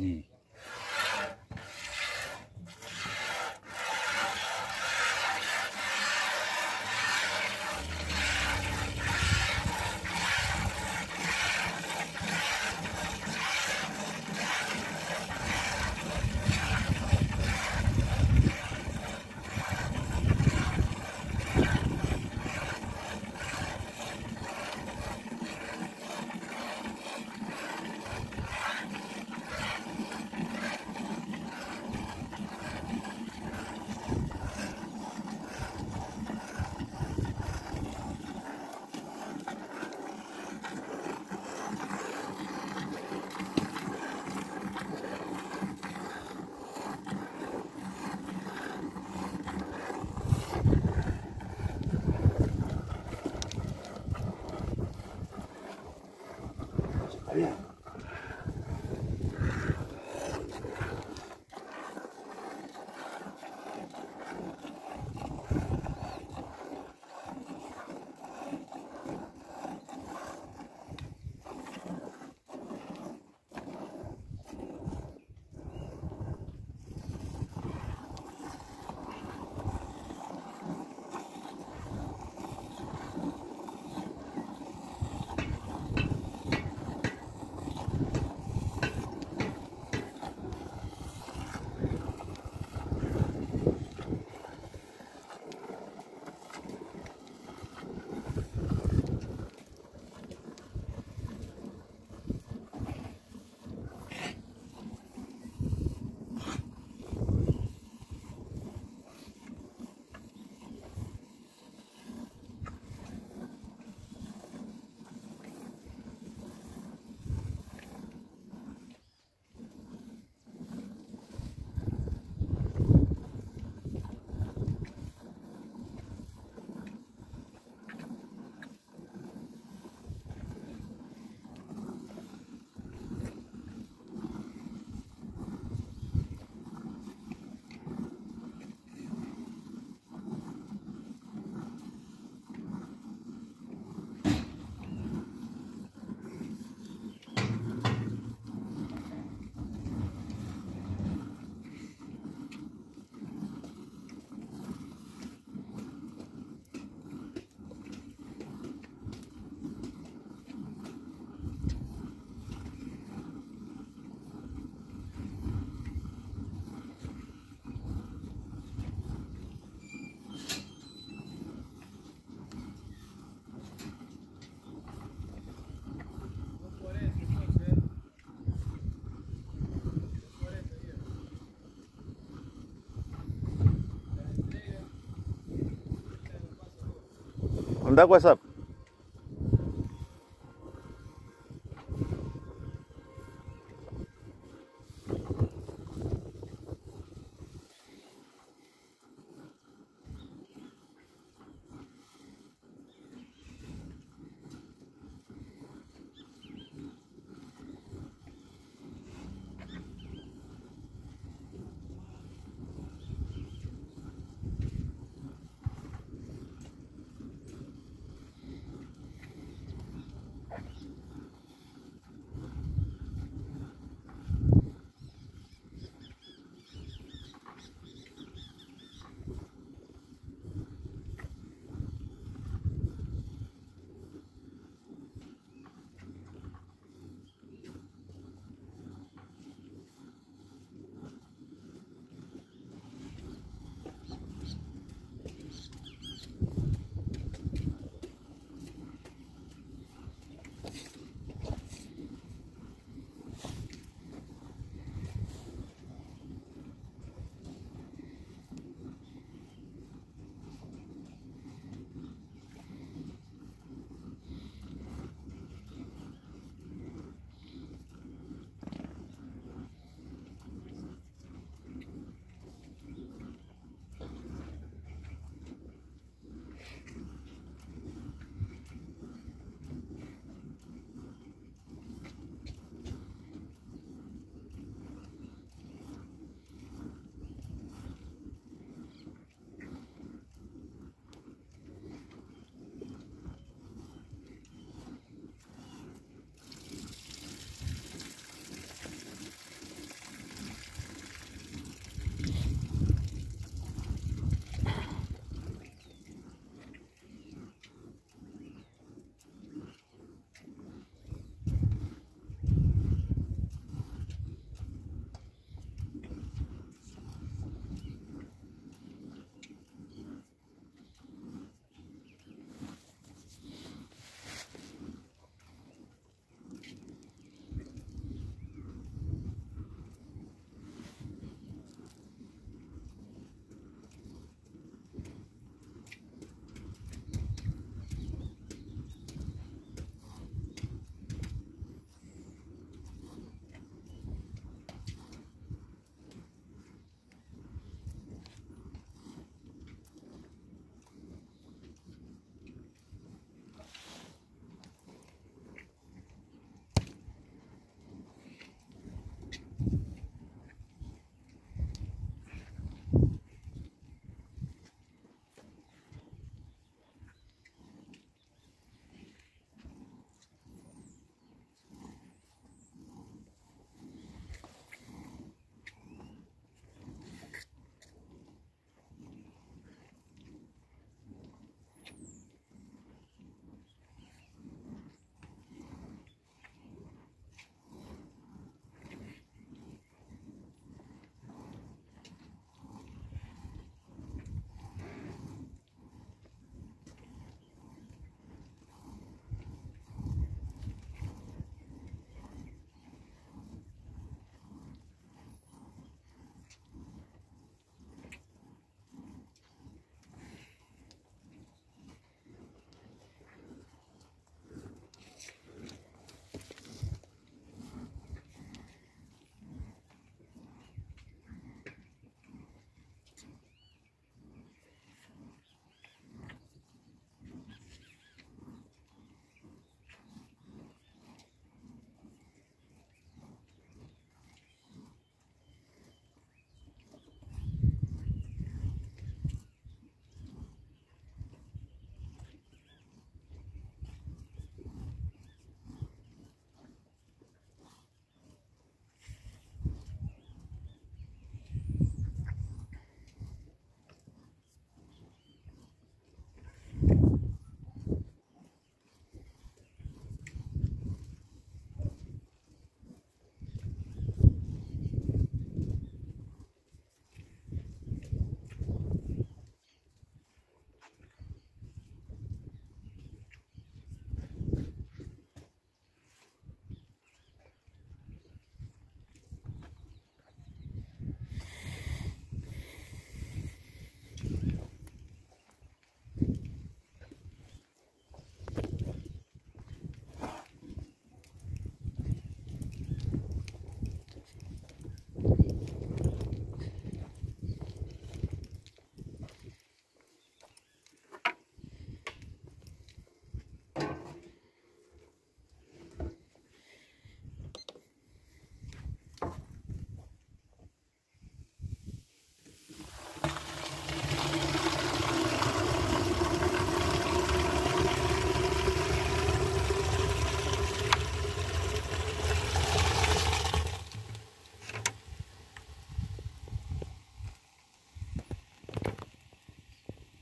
Mm. Anda com essa